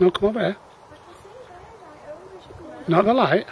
No, come over here. Not the light.